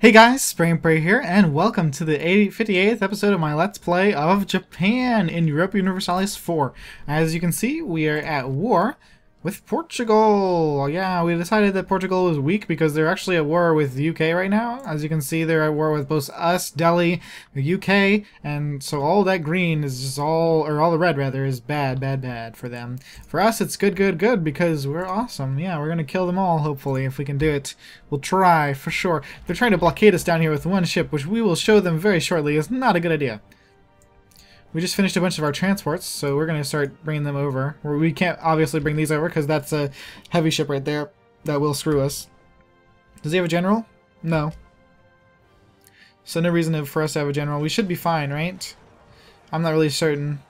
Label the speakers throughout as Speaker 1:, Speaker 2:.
Speaker 1: Hey guys, Spray and Prey here, and welcome to the 58th episode of my Let's Play of Japan in Europa Universalis 4. As you can see, we are at war with Portugal. Yeah, we decided that Portugal was weak because they're actually at war with the UK right now. As you can see, they're at war with both us, Delhi, the UK, and so all that green is just all, or all the red rather, is bad, bad, bad for them. For us, it's good, good, good because we're awesome. Yeah, we're gonna kill them all, hopefully, if we can do it. We'll try, for sure. They're trying to blockade us down here with one ship, which we will show them very shortly is not a good idea. We just finished a bunch of our transports, so we're going to start bringing them over. We can't obviously bring these over because that's a heavy ship right there that will screw us. Does he have a general? No. So no reason for us to have a general. We should be fine, right? I'm not really certain.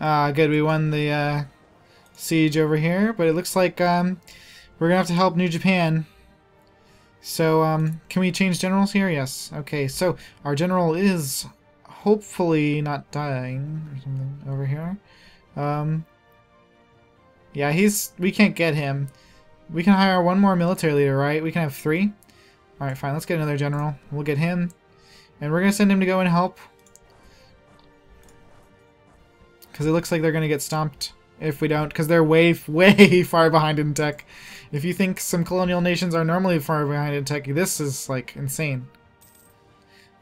Speaker 1: Ah, good. We won the uh, siege over here, but it looks like um, we're going to have to help New Japan. So, um, can we change generals here? Yes. Okay, so our general is hopefully not dying or something over here. Um, yeah, he's... we can't get him. We can hire one more military leader, right? We can have three? Alright, fine. Let's get another general. We'll get him. And we're going to send him to go and help. Because it looks like they're going to get stomped if we don't, because they're way, way far behind in tech. If you think some colonial nations are normally far behind in tech, this is, like, insane.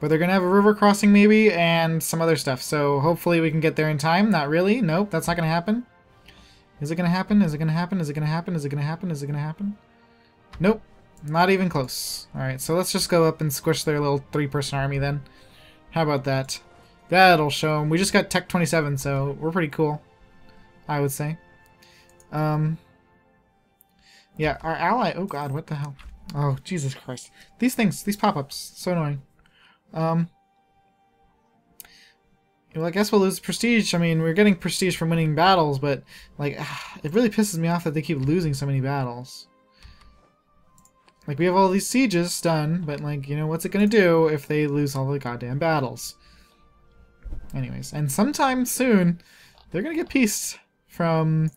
Speaker 1: But they're going to have a river crossing, maybe, and some other stuff. So hopefully we can get there in time. Not really. Nope, that's not going to happen. Is it going to happen? Is it going to happen? Is it going to happen? Is it going to happen? Is it going to happen? Nope. Not even close. Alright, so let's just go up and squish their little three-person army then. How about that? That'll show them. We just got Tech 27, so we're pretty cool. I would say. Um, yeah, our ally... Oh god, what the hell? Oh, Jesus Christ. These things, these pop-ups, so annoying. Um, well, I guess we'll lose prestige. I mean, we're getting prestige from winning battles, but, like, it really pisses me off that they keep losing so many battles. Like, we have all these sieges done, but, like, you know, what's it gonna do if they lose all the goddamn battles? Anyways, and sometime soon, they're gonna get peace from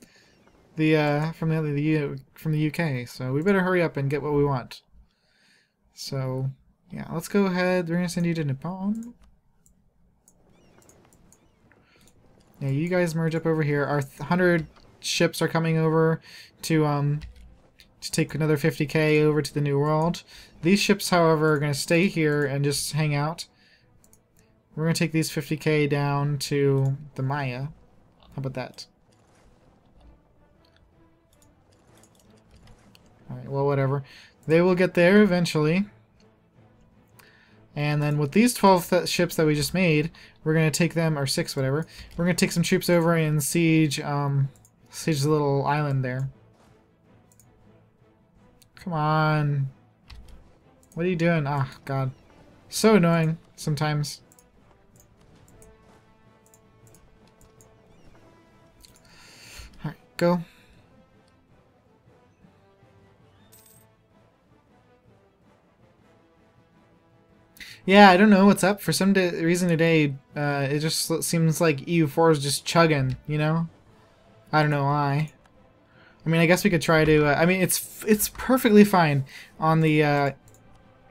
Speaker 1: the uh, from the, the from the UK. So we better hurry up and get what we want. So yeah, let's go ahead. We're gonna send you to Nippon. Yeah, you guys merge up over here. Our hundred ships are coming over to um to take another 50k over to the New World. These ships, however, are going to stay here and just hang out. We're going to take these 50k down to the Maya. How about that? Alright, well, whatever. They will get there eventually. And then with these 12 th ships that we just made, we're going to take them, or 6, whatever, we're going to take some troops over and siege, um, siege the little island there. Come on. What are you doing? Ah, oh, God. So annoying sometimes. Alright, go. Yeah, I don't know what's up. For some reason today, uh, it just seems like EU4 is just chugging, you know? I don't know why. I mean, I guess we could try to... Uh, I mean, it's it's perfectly fine on the... Uh,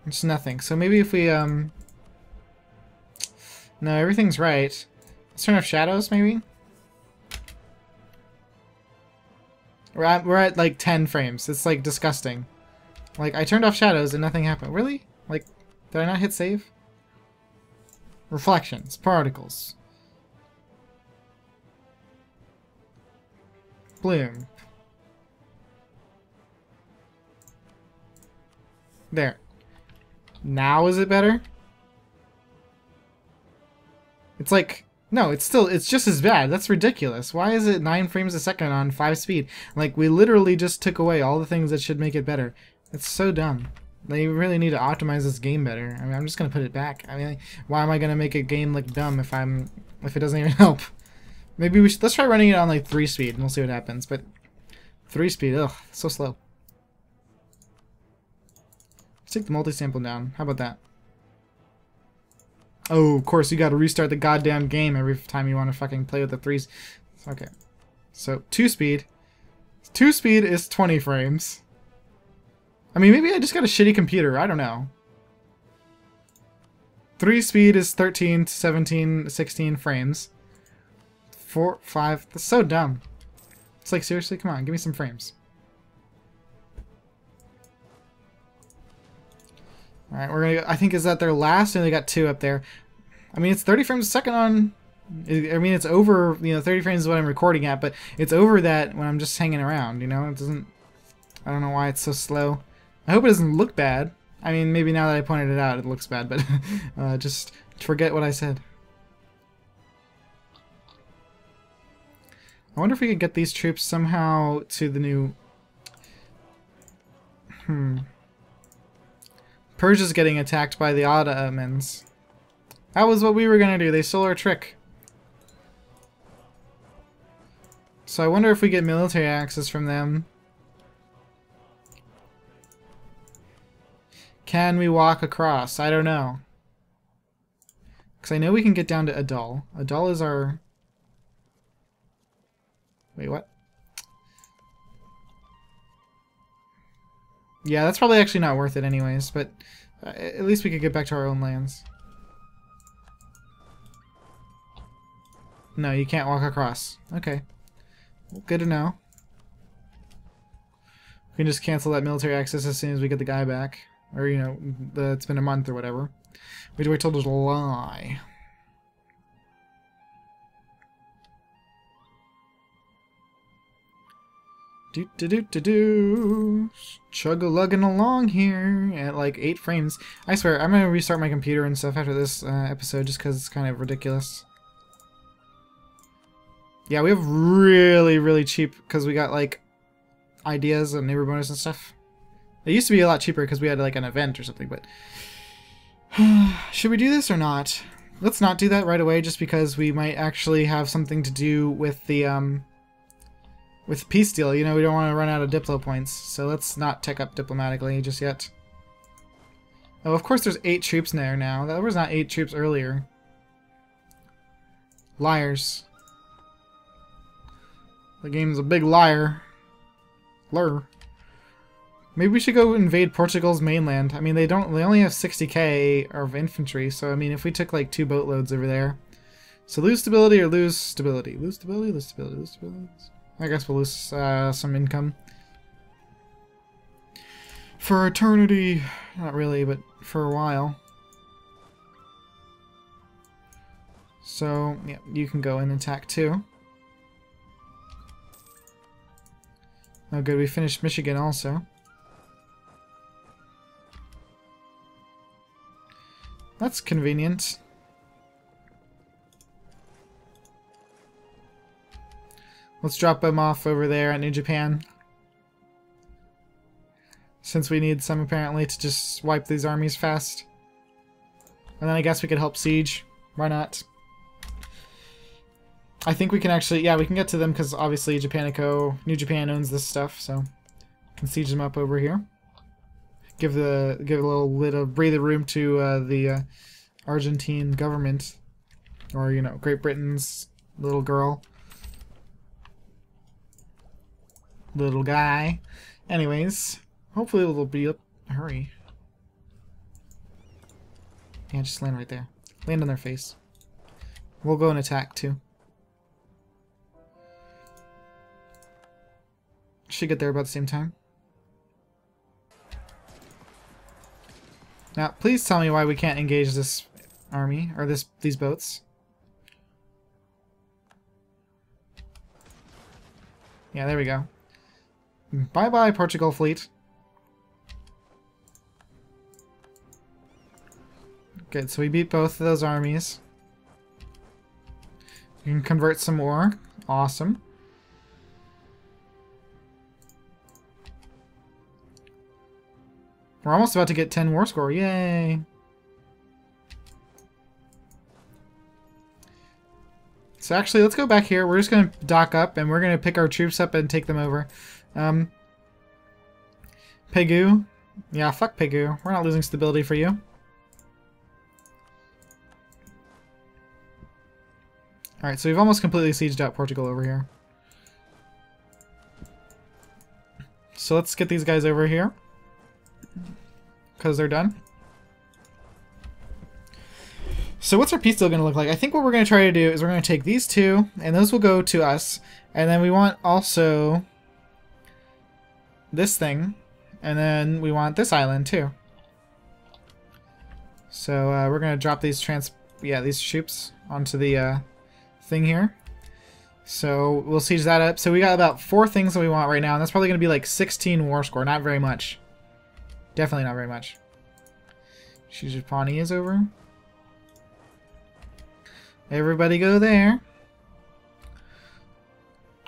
Speaker 1: it's nothing. So maybe if we... um. No, everything's right. Let's turn off shadows, maybe? We're at, we're at like 10 frames. It's like disgusting. Like, I turned off shadows and nothing happened. Really? Like, did I not hit save? Reflections, particles. Bloom. There. Now is it better? It's like, no, it's still, it's just as bad. That's ridiculous. Why is it 9 frames a second on 5 speed? Like, we literally just took away all the things that should make it better. It's so dumb. They really need to optimize this game better. I mean, I'm just gonna put it back. I mean, why am I gonna make a game look dumb if I'm if it doesn't even help? Maybe we should let's try running it on like three speed and we'll see what happens. But three speed, ugh, so slow. Let's take the multi-sample down. How about that? Oh, of course, you gotta restart the goddamn game every time you want to fucking play with the threes. Okay. So, two speed. Two speed is 20 frames. I mean, maybe I just got a shitty computer. I don't know. 3 speed is 13 to 17, 16 frames. 4, 5, that's so dumb. It's like, seriously, come on, give me some frames. Alright, we're gonna, I think is that their last, and they got two up there. I mean, it's 30 frames a second on, I mean, it's over, you know, 30 frames is what I'm recording at, but it's over that when I'm just hanging around, you know? It doesn't, I don't know why it's so slow. I hope it doesn't look bad. I mean, maybe now that I pointed it out, it looks bad, but uh, just forget what I said. I wonder if we could get these troops somehow to the new... Hmm. Persia's getting attacked by the Ottomans. That was what we were going to do. They stole our trick. So I wonder if we get military access from them. Can we walk across? I don't know. Because I know we can get down to Adal. Adal is our... Wait, what? Yeah, that's probably actually not worth it anyways, but uh, at least we could get back to our own lands. No, you can't walk across. Okay. Well, good to know. We can just cancel that military access as soon as we get the guy back. Or, you know, the, it's been a month or whatever. Do I told July? Do do do do do. Chug a lugging along here at like eight frames. I swear, I'm gonna restart my computer and stuff after this uh, episode just because it's kind of ridiculous. Yeah, we have really, really cheap because we got like ideas and neighbor bonus and stuff. It used to be a lot cheaper because we had like an event or something, but... Should we do this or not? Let's not do that right away just because we might actually have something to do with the, um... With peace deal, you know, we don't want to run out of Diplo points, so let's not tech up diplomatically just yet. Oh, of course there's eight troops there now. There was not eight troops earlier. Liars. The game's a big liar. Lur. Maybe we should go invade Portugal's mainland. I mean, they don't. They only have 60k of infantry, so I mean, if we took like two boatloads over there, so lose stability or lose stability, lose stability, lose stability, lose stability. I guess we'll lose uh, some income for eternity. Not really, but for a while. So yeah, you can go and attack too. Oh, good. We finished Michigan also. That's convenient. Let's drop them off over there at New Japan. Since we need some apparently to just wipe these armies fast. And then I guess we could help Siege. Why not? I think we can actually, yeah, we can get to them because obviously Japanico, New Japan owns this stuff, so can siege them up over here give the give a little bit of breather room to uh, the uh, Argentine government, or you know, Great Britain's little girl, little guy. Anyways, hopefully it'll be up. Hurry. Yeah, just land right there. Land on their face. We'll go and attack too. Should get there about the same time. Now, please tell me why we can't engage this army, or this these boats. Yeah, there we go. Bye-bye, Portugal fleet. Good, so we beat both of those armies. You can convert some more. Awesome. We're almost about to get 10 war score. Yay! So actually, let's go back here. We're just going to dock up, and we're going to pick our troops up and take them over. Um, Pegu. Yeah, fuck Pegu. We're not losing stability for you. Alright, so we've almost completely sieged out Portugal over here. So let's get these guys over here. Because they're done. So what's our peace deal going to look like? I think what we're going to try to do is we're going to take these two, and those will go to us. And then we want also this thing, and then we want this island too. So uh, we're going to drop these trans, yeah, these troops onto the uh, thing here. So we'll siege that up. So we got about four things that we want right now, and that's probably going to be like 16 war score. Not very much. Definitely not very much. She's just Pawnee is over. Everybody go there.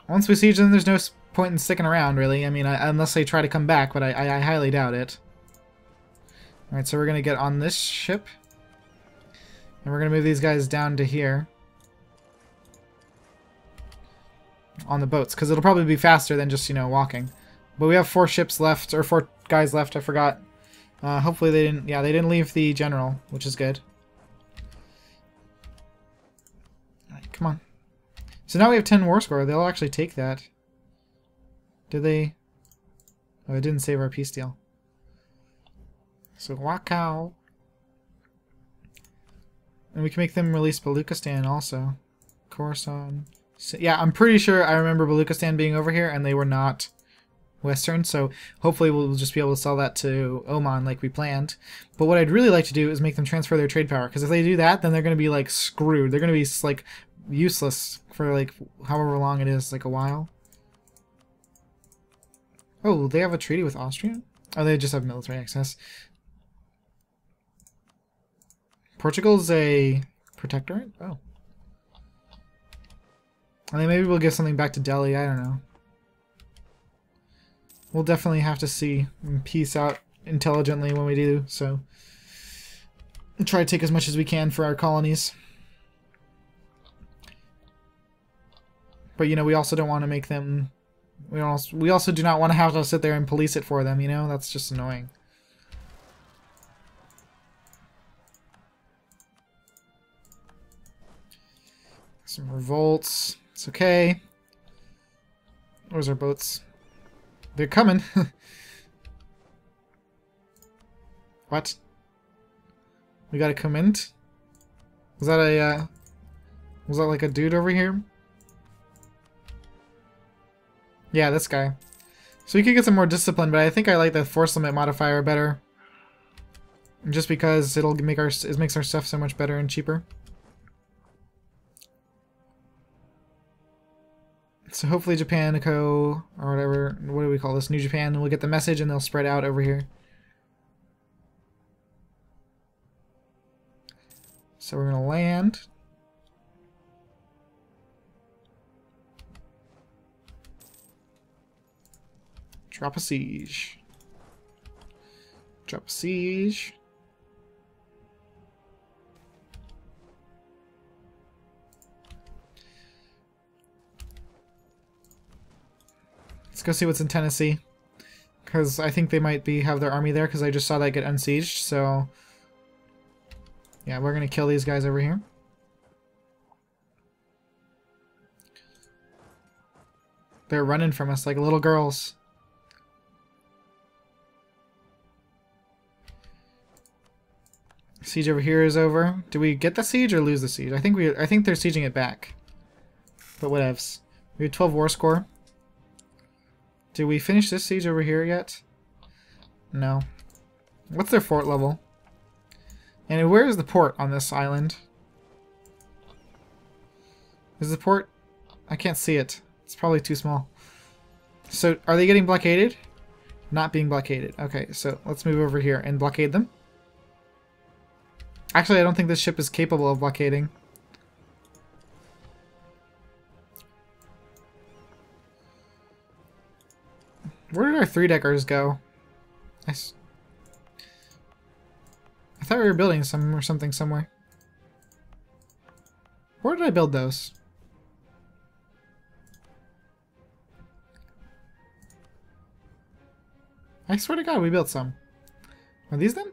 Speaker 1: Once we siege them, there's no point in sticking around, really. I mean, I, unless they try to come back, but I, I, I highly doubt it. Alright, so we're going to get on this ship. And we're going to move these guys down to here. On the boats, because it'll probably be faster than just, you know, walking. But we have four ships left, or four guys left, I forgot. Uh, hopefully they didn't, yeah, they didn't leave the general, which is good. Come on. So now we have 10 war score. They'll actually take that. Did they? Oh, it didn't save our peace deal. So Macao. And we can make them release Baluchistan also. Khorasan. So, yeah, I'm pretty sure I remember Baluchistan being over here and they were not Western, so hopefully we'll just be able to sell that to Oman like we planned. But what I'd really like to do is make them transfer their trade power, because if they do that, then they're going to be like screwed. They're going to be like useless for like however long it is, like a while. Oh, they have a treaty with Austria? Oh, they just have military access. Portugal's a protectorate? Oh. I mean, maybe we'll give something back to Delhi, I don't know. We'll definitely have to see and piece out intelligently when we do, so... try to take as much as we can for our colonies. But you know, we also don't want to make them. We also we also do not want to have to sit there and police it for them. You know, that's just annoying. Some revolts. It's okay. Where's our boats? They're coming. what? We got a comment? Was that a, uh, was that like a dude over here? Yeah, this guy. So we could get some more discipline, but I think I like the force limit modifier better. Just because it'll make our it makes our stuff so much better and cheaper. So hopefully Japan Co. or whatever, what do we call this? New Japan will get the message and they'll spread out over here. So we're going to land. Drop a siege. Drop a siege. Let's go see what's in Tennessee. Because I think they might be have their army there, because I just saw that get unsieged, so... Yeah, we're going to kill these guys over here. They're running from us like little girls. Siege over here is over. Do we get the siege or lose the siege? I think we I think they're sieging it back. But whatevs. We have 12 war score. Did we finish this siege over here yet? No. What's their fort level? And where is the port on this island? Is the port? I can't see it. It's probably too small. So, are they getting blockaded? Not being blockaded. Okay, so let's move over here and blockade them. Actually, I don't think this ship is capable of blockading. Where did our three-deckers go? I, I thought we were building some or something somewhere. Where did I build those? I swear to god we built some. Are these them?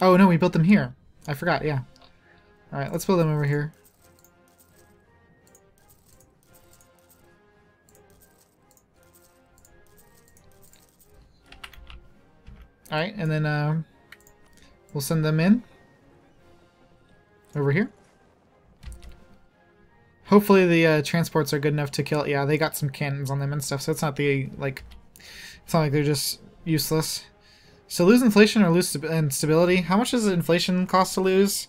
Speaker 1: Oh, no, we built them here. I forgot, yeah. Alright, let's build them over here. Alright, and then uh, we'll send them in. Over here. Hopefully the uh, transports are good enough to kill... Yeah, they got some cannons on them and stuff, so it's not the, like... It's not like they're just useless. So lose inflation or lose stability. How much does inflation cost to lose?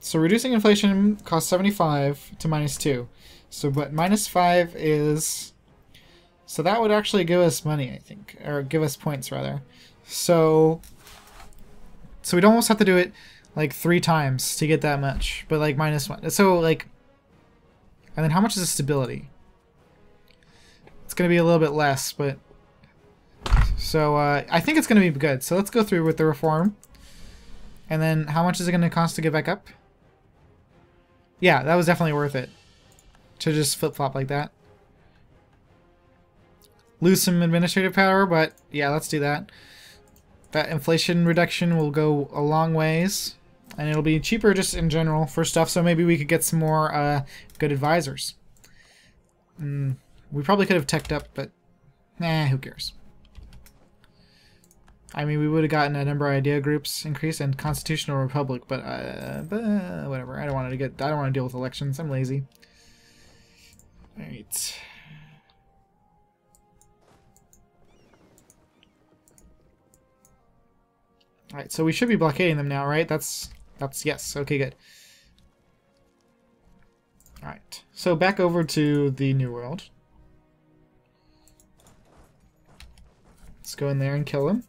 Speaker 1: So reducing inflation costs 75 to minus 2. So but minus 5 is... So that would actually give us money, I think. Or give us points, rather. So... So we'd almost have to do it like three times to get that much. But like minus 1. So like... And then how much is the stability? It's going to be a little bit less, but... So uh, I think it's going to be good. So let's go through with the reform. And then how much is it going to cost to get back up? Yeah, that was definitely worth it. To just flip-flop like that. Lose some administrative power, but yeah, let's do that. That inflation reduction will go a long ways. And it'll be cheaper just in general for stuff, so maybe we could get some more uh, good advisors. Mm, we probably could have teched up, but nah, who cares. I mean, we would have gotten a number of idea groups increase and constitutional republic, but, uh, but whatever. I don't want to get. I don't want to deal with elections. I'm lazy. All right. All right. So we should be blockading them now, right? That's that's yes. Okay, good. All right. So back over to the new world. Let's go in there and kill them.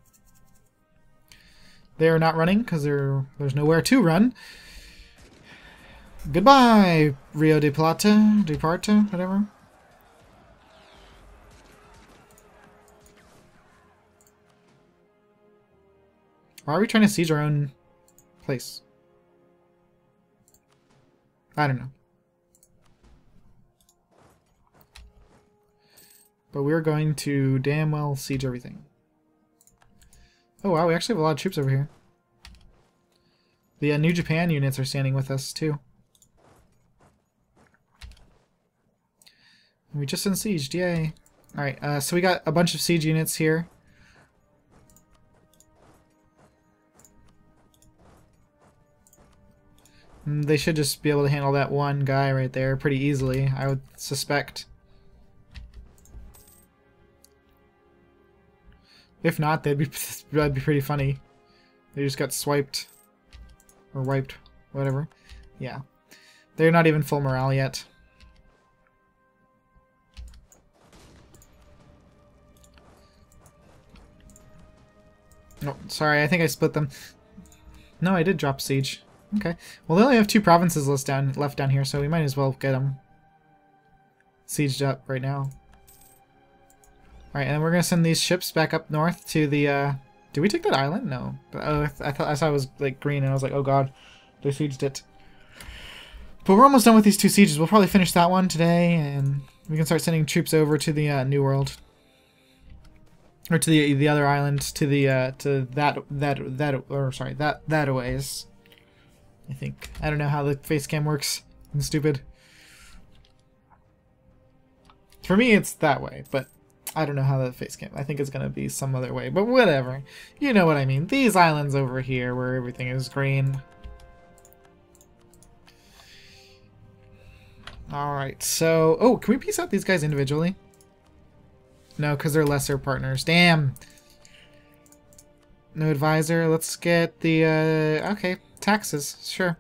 Speaker 1: They're not running because there's nowhere to run. Goodbye, Rio de Plata, de Parta, whatever. Why are we trying to siege our own place? I don't know. But we're going to damn well siege everything. Oh wow, we actually have a lot of troops over here. The uh, New Japan units are standing with us too. We just unsieged, yay. Alright, uh, so we got a bunch of siege units here. They should just be able to handle that one guy right there pretty easily, I would suspect. If not, they'd be that'd be pretty funny. They just got swiped or wiped, whatever. Yeah, they're not even full morale yet. Oh, sorry, I think I split them. No, I did drop siege. Okay. Well, they only have two provinces left down left down here, so we might as well get them sieged up right now. Alright, and we're gonna send these ships back up north to the, uh... Did we take that island? No. Oh, I, th I thought I saw it was, like, green, and I was like, oh god, they sieged it. But we're almost done with these two sieges. We'll probably finish that one today, and we can start sending troops over to the, uh, New World. Or to the the other island, to the, uh, to that, that, that, or sorry, that, that ways. I think. I don't know how the face cam works. I'm stupid. For me, it's that way, but I don't know how the face cam. I think it's gonna be some other way, but whatever. You know what I mean. These islands over here where everything is green. Alright, so... Oh, can we piece out these guys individually? No, because they're lesser partners. Damn! No advisor. Let's get the... Uh, okay, taxes. Sure.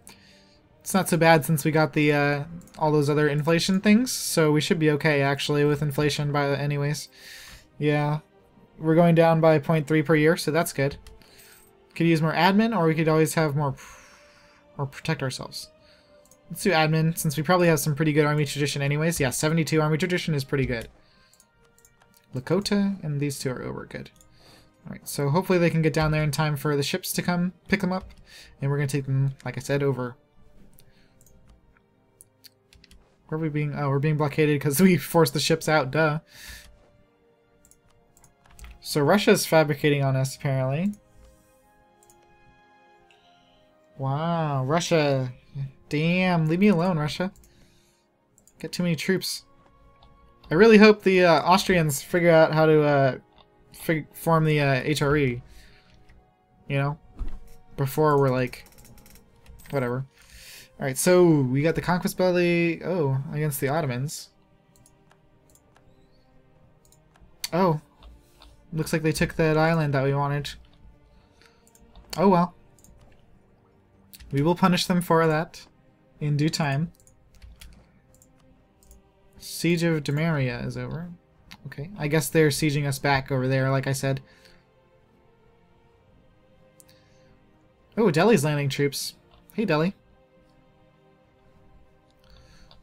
Speaker 1: It's not so bad since we got the uh, all those other inflation things, so we should be okay actually with inflation by anyways. Yeah, we're going down by 0.3 per year, so that's good. Could use more admin, or we could always have more or protect ourselves. Let's do admin, since we probably have some pretty good army tradition anyways. Yeah, 72 army tradition is pretty good. Lakota and these two are over good. Alright, so hopefully they can get down there in time for the ships to come pick them up. And we're going to take them, like I said, over where are we being? Oh, we're being blockaded because we forced the ships out, duh. So Russia's fabricating on us, apparently. Wow, Russia. Damn, leave me alone, Russia. Get too many troops. I really hope the uh, Austrians figure out how to uh, form the uh, HRE. you know? Before we're like, whatever. Alright, so we got the Conquest Belly, oh, against the Ottomans. Oh, looks like they took that island that we wanted. Oh well. We will punish them for that in due time. Siege of Demaria is over. Okay, I guess they're sieging us back over there, like I said. Oh, Delhi's landing troops. Hey, Delhi.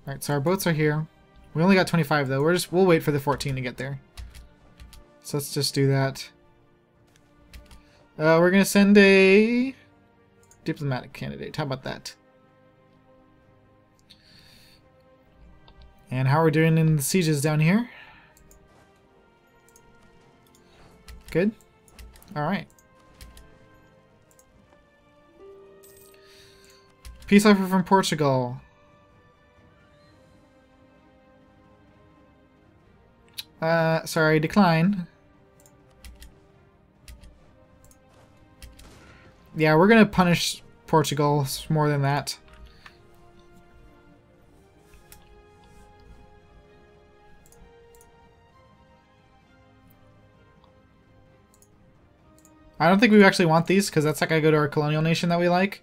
Speaker 1: Alright, so our boats are here. We only got 25 though. We're just we'll wait for the 14 to get there. So let's just do that. Uh, we're gonna send a diplomatic candidate. How about that? And how are we doing in the sieges down here? Good. Alright. Peace offer from Portugal. Uh, sorry, decline. Yeah, we're gonna punish Portugal more than that. I don't think we actually want these, because that's going to go to our colonial nation that we like.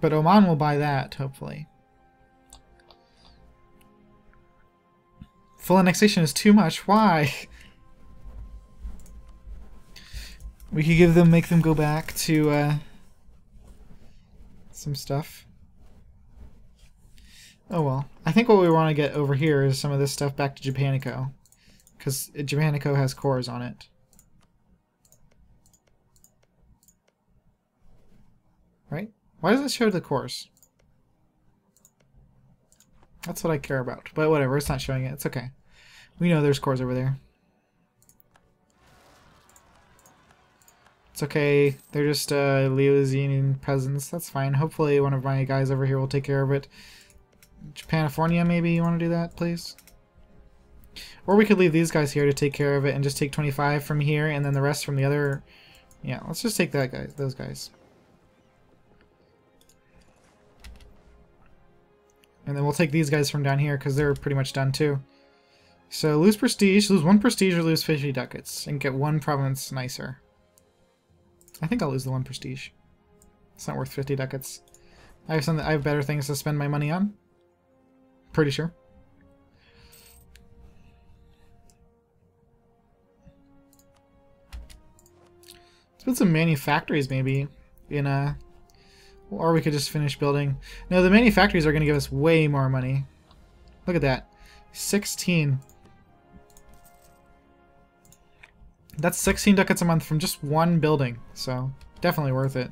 Speaker 1: But Oman will buy that, hopefully. Full annexation is too much. Why? We could give them, make them go back to, uh, some stuff. Oh well. I think what we want to get over here is some of this stuff back to Japanico. Because Japanico has cores on it. Right? Why does it show the cores? That's what I care about. But whatever, it's not showing it. It's okay. We know there's cores over there. It's okay. They're just uh, Leozinian peasants. That's fine. Hopefully one of my guys over here will take care of it. Japanifornia, maybe you want to do that, please? Or we could leave these guys here to take care of it and just take 25 from here and then the rest from the other... Yeah, let's just take that guy, those guys. And then we'll take these guys from down here because they're pretty much done too. So lose prestige, lose one prestige or lose 50 ducats and get one province nicer. I think I'll lose the one prestige. It's not worth 50 ducats. I have some. I have better things to spend my money on. Pretty sure. Let's build some manufactories maybe in a... Or we could just finish building. No, the manufactories are going to give us way more money. Look at that. 16. That's 16 ducats a month from just one building, so definitely worth it.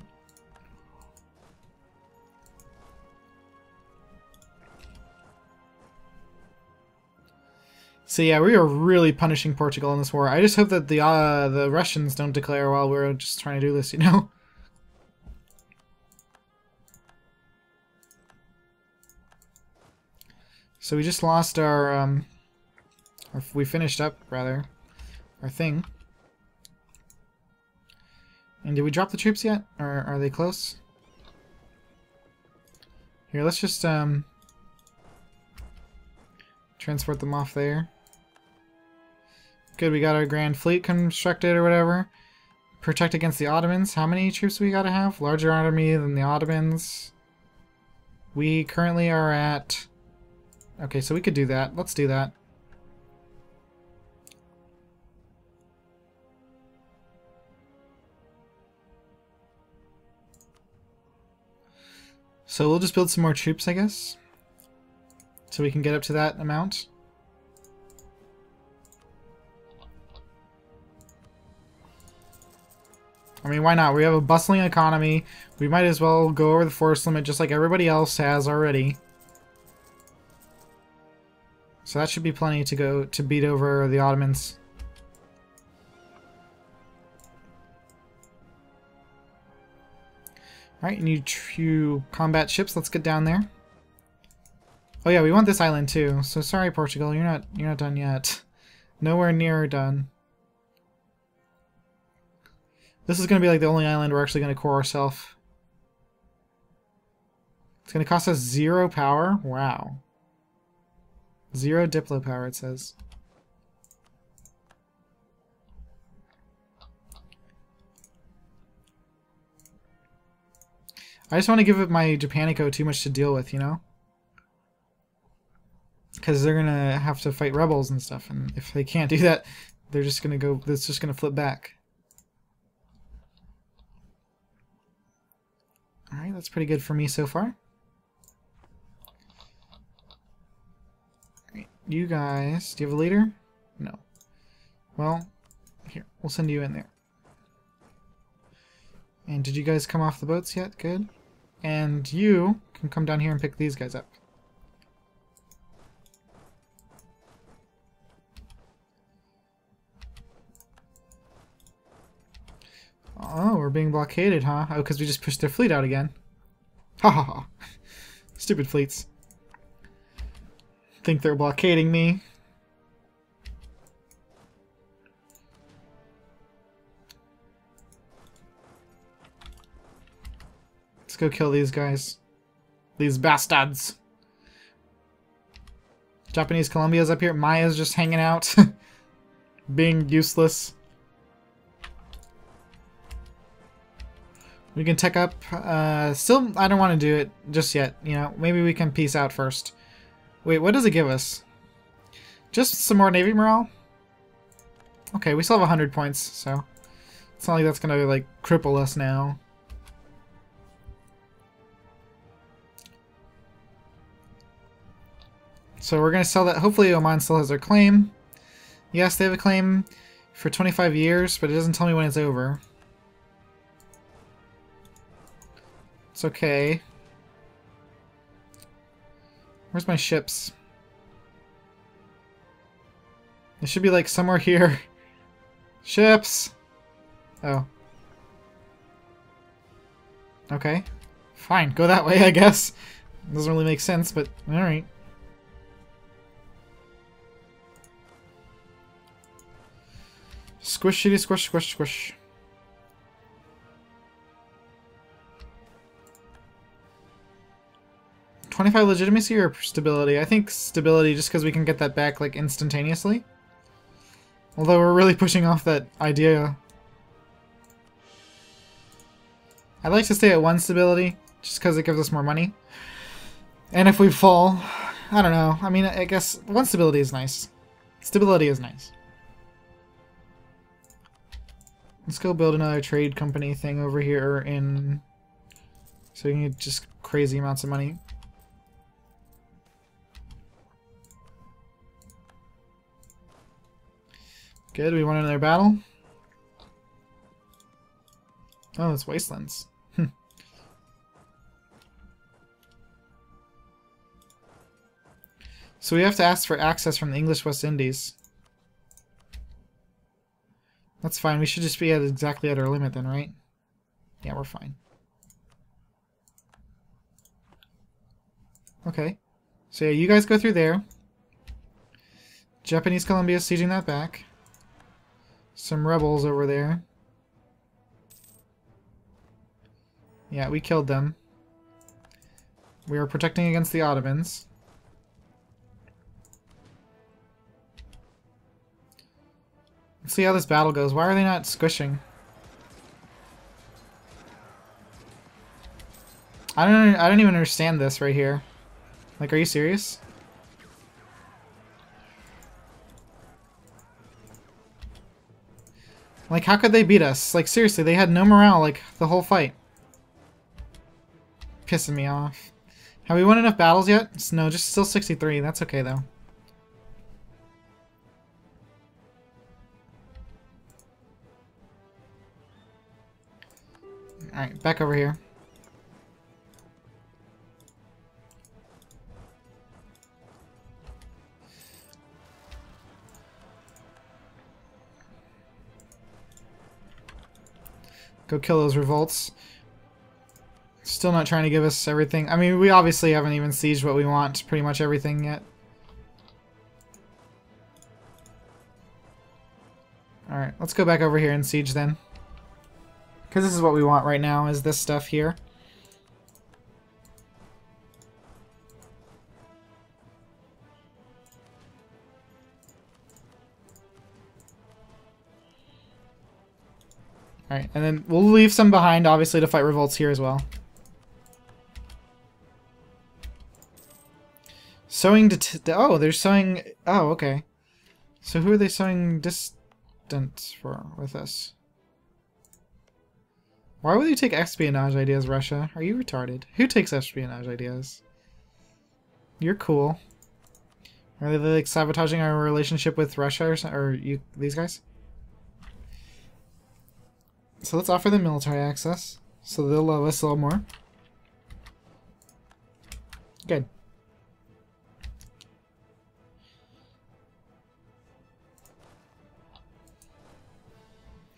Speaker 1: So yeah, we are really punishing Portugal in this war. I just hope that the uh, the Russians don't declare while we're just trying to do this, you know? So we just lost our, um, we finished up, rather, our thing. And did we drop the troops yet? Or are they close? Here, let's just um, transport them off there. Good, we got our Grand Fleet constructed or whatever. Protect against the Ottomans. How many troops we gotta have? Larger army than the Ottomans. We currently are at... Okay, so we could do that. Let's do that. So we'll just build some more troops, I guess. So we can get up to that amount. I mean, why not? We have a bustling economy. We might as well go over the force limit just like everybody else has already. So that should be plenty to go to beat over the Ottomans. Alright, and you, you combat ships. Let's get down there. Oh yeah, we want this island too. So sorry, Portugal, you're not you're not done yet. Nowhere near done. This is going to be like the only island we're actually going to core ourselves. It's going to cost us zero power? Wow. Zero Diplo power, it says. I just want to give my Japanico too much to deal with, you know? Because they're going to have to fight rebels and stuff, and if they can't do that, they're just going to go, it's just going to flip back. Alright, that's pretty good for me so far. Alright, you guys, do you have a leader? No. Well, here, we'll send you in there. And did you guys come off the boats yet? Good. And you can come down here and pick these guys up. Oh, we're being blockaded, huh? Oh, because we just pushed their fleet out again. Ha ha ha. Stupid fleets. Think they're blockading me. Go kill these guys. These bastards. Japanese Columbia's up here. Maya's just hanging out. Being useless. We can tech up. Uh, still, I don't want to do it just yet. You know, maybe we can peace out first. Wait, what does it give us? Just some more Navy morale? Okay, we still have 100 points, so... It's not like that's gonna, like, cripple us now. So we're going to sell that. Hopefully Oman still has their claim. Yes, they have a claim for 25 years, but it doesn't tell me when it's over. It's okay. Where's my ships? It should be like somewhere here. Ships! Oh. Okay. Fine, go that way, I guess. Doesn't really make sense, but alright. Squishity squish squish squish. Twenty-five legitimacy or stability? I think stability, just because we can get that back like instantaneously. Although we're really pushing off that idea. I'd like to stay at one stability, just because it gives us more money. And if we fall, I don't know. I mean, I guess one stability is nice. Stability is nice. Let's go build another trade company thing over here in... So you get just crazy amounts of money. Good, we won another battle. Oh, it's Wastelands. Hmm. so we have to ask for access from the English West Indies. That's fine. We should just be at exactly at our limit then, right? Yeah, we're fine. Okay. So yeah, you guys go through there. Japanese Columbia sieging that back. Some rebels over there. Yeah, we killed them. We are protecting against the Ottomans. Let's see how this battle goes. Why are they not squishing? I don't I don't even understand this right here. Like, are you serious? Like, how could they beat us? Like, seriously, they had no morale, like, the whole fight. Pissing me off. Have we won enough battles yet? No, just still 63. That's okay, though. Alright, back over here. Go kill those revolts. Still not trying to give us everything. I mean, we obviously haven't even sieged what we want, pretty much everything yet. Alright, let's go back over here and siege then. Because this is what we want right now, is this stuff here. Alright, and then we'll leave some behind, obviously, to fight revolts here as well. Sowing to... Oh, they're sowing... Oh, okay. So who are they sewing distant for with us? Why would you take espionage ideas, Russia? Are you retarded? Who takes espionage ideas? You're cool. Are they like sabotaging our relationship with Russia or, or you these guys? So let's offer them military access, so they'll love us a little more. Good.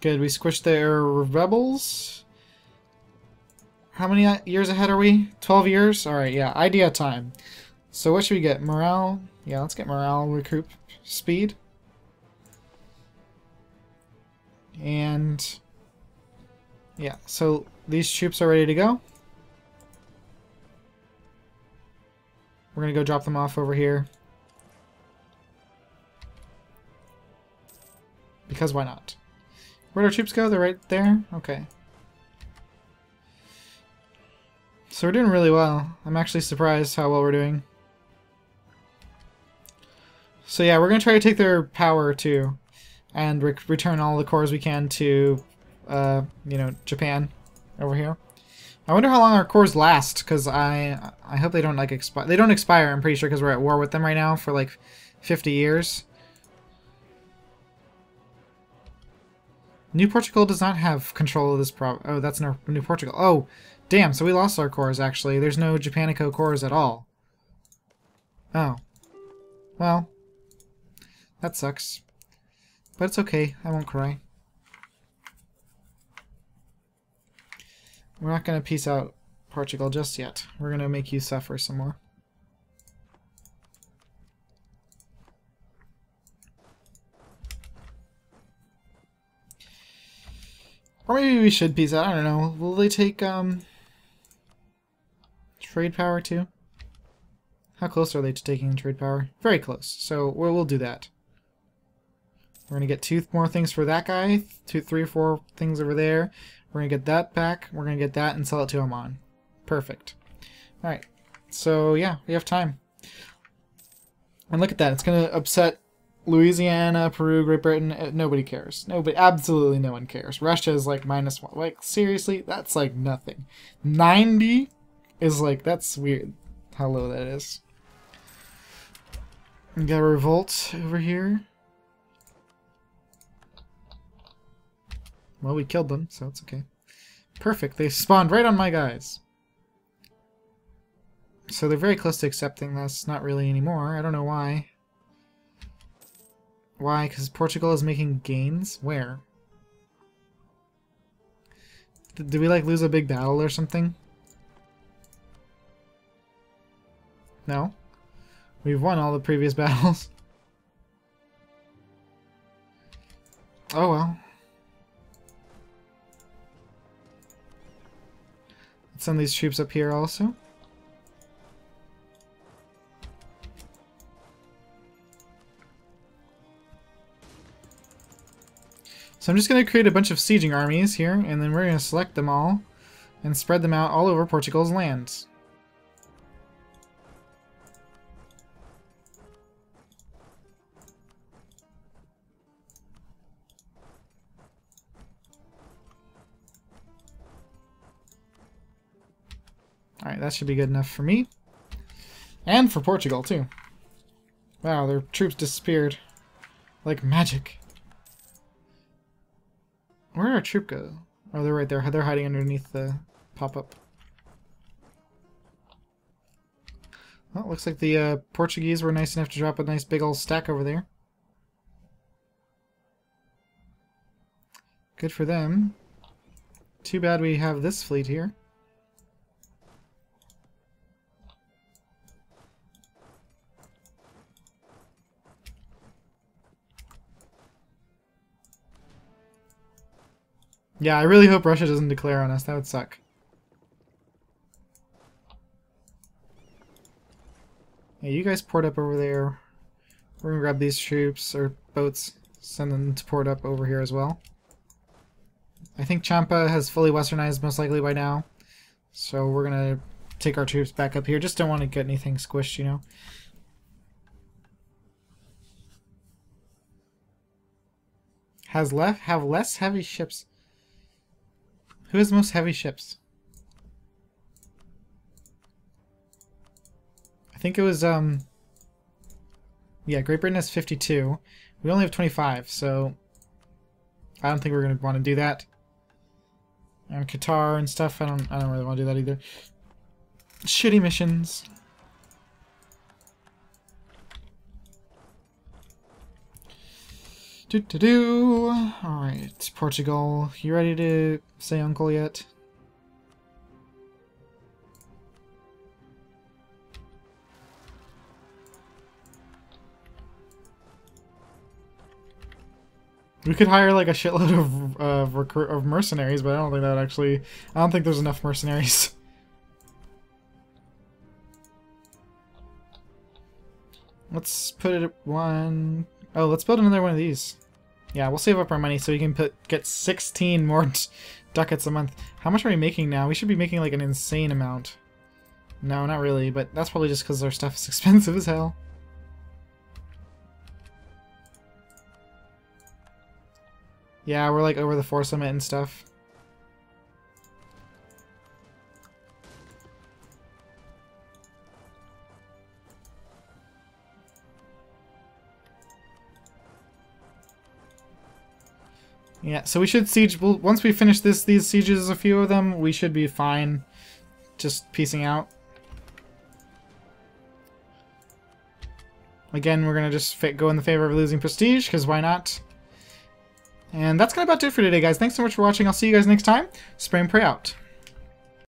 Speaker 1: Good, we squished their rebels. How many years ahead are we? 12 years? Alright, yeah, idea time. So what should we get? Morale? Yeah, let's get morale, recoup speed. And yeah, so these troops are ready to go. We're going to go drop them off over here. Because why not? Where'd our troops go? They're right there? Okay. So we're doing really well. I'm actually surprised how well we're doing. So yeah, we're going to try to take their power too. And re return all the cores we can to uh, you know, Japan over here. I wonder how long our cores last, because I I hope they don't like expire. They don't expire, I'm pretty sure, because we're at war with them right now for like 50 years. New Portugal does not have control of this prov- Oh, that's New Portugal. Oh, damn, so we lost our cores, actually. There's no Japanico cores at all. Oh. Well. That sucks. But it's okay. I won't cry. We're not going to peace out Portugal just yet. We're going to make you suffer some more. Or maybe we should peace out. I don't know. Will they take um, trade power too? How close are they to taking trade power? Very close. So we'll, we'll do that. We're going to get two more things for that guy. Two, three or four things over there. We're going to get that back. We're going to get that and sell it to Oman. Perfect. Alright. So, yeah, we have time. And look at that. It's going to upset Louisiana, Peru, Great Britain. Uh, nobody cares. Nobody, absolutely no one cares. Russia is like minus one. Like, seriously? That's like nothing. 90 is like, that's weird how low that is. We got a revolt over here. Well, we killed them, so it's okay. Perfect, they spawned right on my guys. So they're very close to accepting this. Not really anymore. I don't know why. Why? Because Portugal is making gains? Where? Did we, like, lose a big battle or something? No? We've won all the previous battles. Oh well. send these troops up here also. So I'm just going to create a bunch of sieging armies here, and then we're going to select them all and spread them out all over Portugal's lands. That should be good enough for me. And for Portugal, too. Wow, their troops disappeared. Like magic. Where did our troop go? Oh, they're right there. They're hiding underneath the pop-up. Well, looks like the uh, Portuguese were nice enough to drop a nice big old stack over there. Good for them. Too bad we have this fleet here. Yeah, I really hope Russia doesn't declare on us. That would suck. Yeah, you guys port up over there. We're gonna grab these troops, or boats, send them to port up over here as well. I think Champa has fully westernized most likely by now. So we're gonna take our troops back up here. Just don't want to get anything squished, you know. Has left have less heavy ships. Who has the most heavy ships? I think it was um yeah, Great Britain has 52. We only have 25, so I don't think we're going to want to do that. And Qatar and stuff, I don't I don't really want to do that either. Shitty missions. Do do do. Alright, Portugal. You ready to say uncle yet? We could hire like a shitload of of, recruit of mercenaries, but I don't think that actually. I don't think there's enough mercenaries. Let's put it at one. Oh, let's build another one of these. Yeah, we'll save up our money so we can put get 16 more ducats a month. How much are we making now? We should be making like an insane amount. No, not really, but that's probably just because our stuff is expensive as hell. Yeah, we're like over the force limit and stuff. Yeah, so we should siege. Once we finish this, these sieges, a few of them, we should be fine. Just piecing out. Again, we're gonna just go in the favor of losing prestige, because why not? And that's kind of about do it for today, guys. Thanks so much for watching. I'll see you guys next time. Spray and Prey out.